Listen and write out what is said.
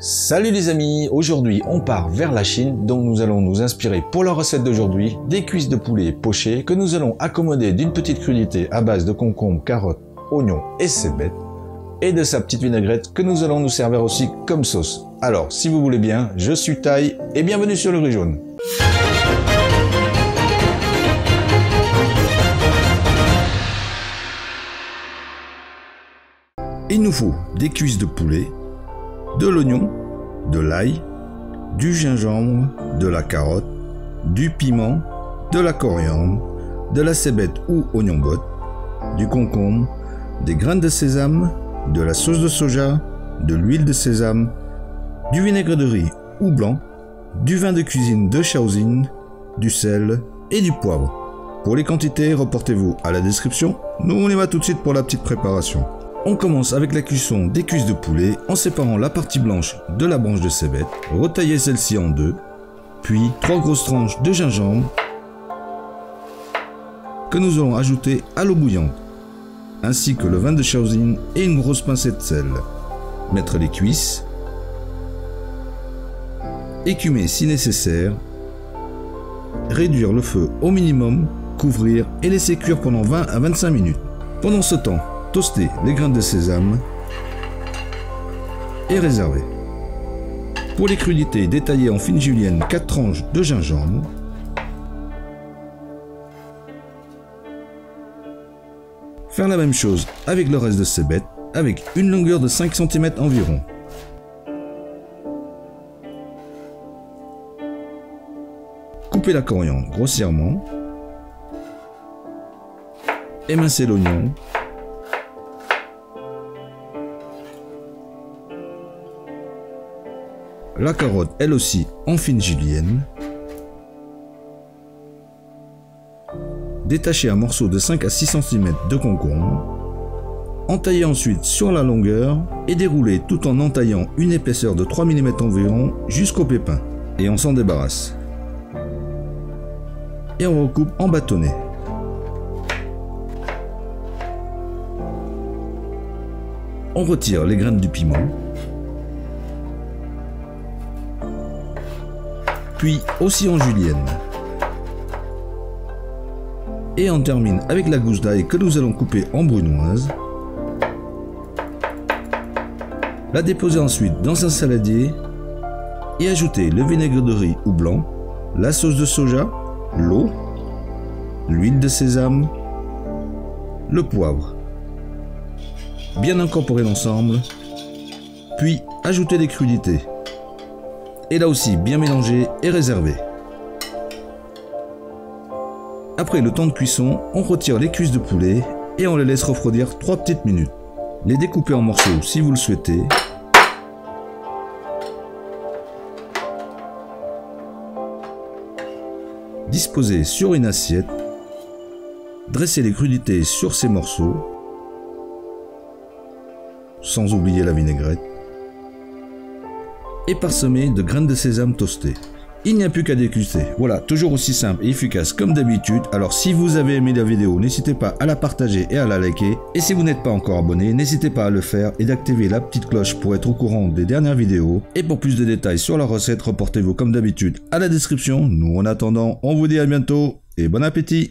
Salut les amis, aujourd'hui on part vers la Chine, donc nous allons nous inspirer pour la recette d'aujourd'hui des cuisses de poulet pochées que nous allons accommoder d'une petite crudité à base de concombre, carottes, oignons et cébettes, et de sa petite vinaigrette que nous allons nous servir aussi comme sauce. Alors, si vous voulez bien, je suis Taille et bienvenue sur le riz jaune. Il nous faut des cuisses de poulet, de l'oignon, de l'ail, du gingembre, de la carotte, du piment, de la coriandre, de la cébette ou oignon botte, du concombre, des graines de sésame, de la sauce de soja, de l'huile de sésame, du vinaigre de riz ou blanc, du vin de cuisine de Shaoxing, du sel et du poivre. Pour les quantités, reportez-vous à la description. Nous, on y va tout de suite pour la petite préparation. On commence avec la cuisson des cuisses de poulet en séparant la partie blanche de la branche de cébette, retailler celle-ci en deux, puis trois grosses tranches de gingembre que nous allons ajouter à l'eau bouillante, ainsi que le vin de Shaoxing et une grosse pincée de sel. Mettre les cuisses, écumer si nécessaire, réduire le feu au minimum, couvrir et laisser cuire pendant 20 à 25 minutes. Pendant ce temps, Toaster les grains de sésame et réserver. Pour les crudités, détailler en fine julienne 4 tranches de gingembre. Faire la même chose avec le reste de ces bêtes avec une longueur de 5 cm environ. Couper la coriandre grossièrement. Émincer l'oignon la carotte elle aussi en fine julienne, détacher un morceau de 5 à 6 cm de concombre, entailler ensuite sur la longueur et dérouler tout en entaillant une épaisseur de 3 mm environ jusqu'au pépin et on s'en débarrasse. Et on recoupe en bâtonnet. On retire les graines du piment puis aussi en julienne. Et on termine avec la gousse d'ail que nous allons couper en brunoise. La déposer ensuite dans un saladier et ajouter le vinaigre de riz ou blanc, la sauce de soja, l'eau, l'huile de sésame, le poivre. Bien incorporer l'ensemble, puis ajouter les crudités et là aussi bien mélangé et réservé. Après le temps de cuisson, on retire les cuisses de poulet et on les laisse refroidir 3 petites minutes. Les découper en morceaux si vous le souhaitez. Disposer sur une assiette. Dresser les crudités sur ces morceaux. Sans oublier la vinaigrette et parsemé de graines de sésame toastées. Il n'y a plus qu'à déguster. Voilà, toujours aussi simple et efficace comme d'habitude. Alors si vous avez aimé la vidéo, n'hésitez pas à la partager et à la liker. Et si vous n'êtes pas encore abonné, n'hésitez pas à le faire et d'activer la petite cloche pour être au courant des dernières vidéos. Et pour plus de détails sur la recette, reportez-vous comme d'habitude à la description. Nous en attendant, on vous dit à bientôt et bon appétit